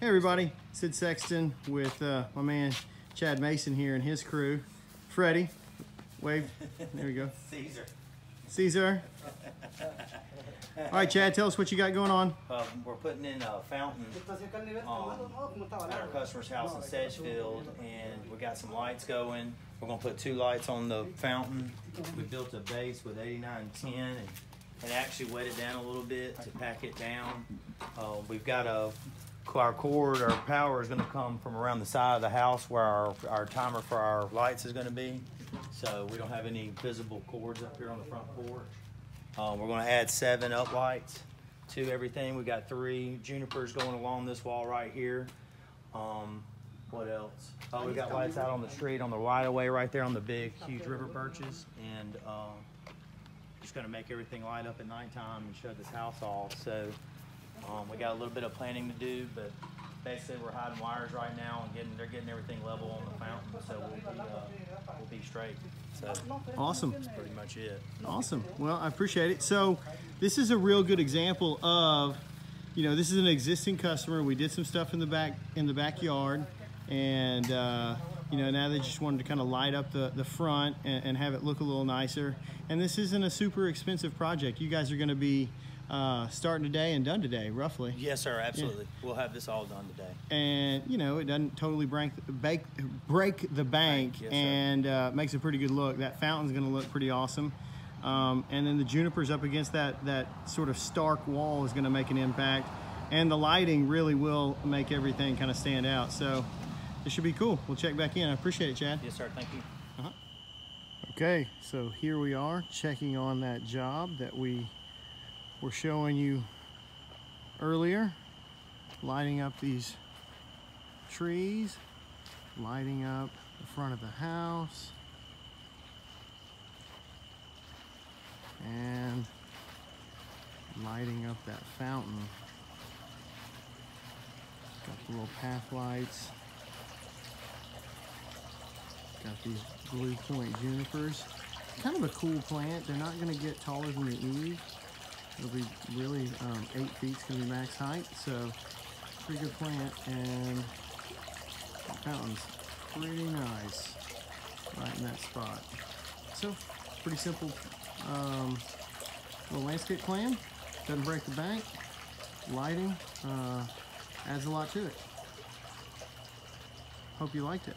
Hey everybody, Sid Sexton with uh, my man Chad Mason here and his crew. Freddie, wave, there we go. Caesar. Caesar. All right, Chad, tell us what you got going on. Uh, we're putting in a fountain um, at our customer's house in Sedgefield, and we got some lights going. We're gonna put two lights on the fountain. We built a base with 8910 and, and actually wet it down a little bit to pack it down. Uh, we've got a our cord, our power is going to come from around the side of the house where our, our timer for our lights is going to be. So we don't have any visible cords up here on the front porch. Uh, we're going to add seven up lights to everything. We got three junipers going along this wall right here. Um, what else? Oh, we got lights out on the street on the right of way right there on the big, huge river birches. And um, just going to make everything light up at nighttime and show this house off. So um, we got a little bit of planning to do, but basically we're hiding wires right now and getting they're getting everything level on the fountain, so we'll be uh, we'll be straight. So Awesome. that's pretty much it. Awesome. Well, I appreciate it. So, this is a real good example of, you know, this is an existing customer. We did some stuff in the back in the backyard, and uh, you know now they just wanted to kind of light up the the front and, and have it look a little nicer. And this isn't a super expensive project. You guys are going to be uh, starting today and done today, roughly. Yes, sir. Absolutely. We'll have this all done today. and you know it doesn't totally break break, break the bank Yes, and uh, makes a pretty good look that fountain's going to look pretty awesome um, and then the junipers up against that that sort of stark wall is going to make an impact and the lighting really will make everything kind of stand out so it should be cool we'll check back in i appreciate it chad Yes, sir. Thank you. Okay, so here we are checking on that job that we were showing you earlier. Lighting up these trees, lighting up the front of the house, and lighting up that fountain. Got the little path lights. Got these blue point junipers. Kind of a cool plant. They're not going to get taller than the eave. It'll be really um, eight feet's to be max height. So pretty good plant and fountain's pretty nice right in that spot. So pretty simple um, little landscape plan. Doesn't break the bank. Lighting uh, adds a lot to it. Hope you liked it.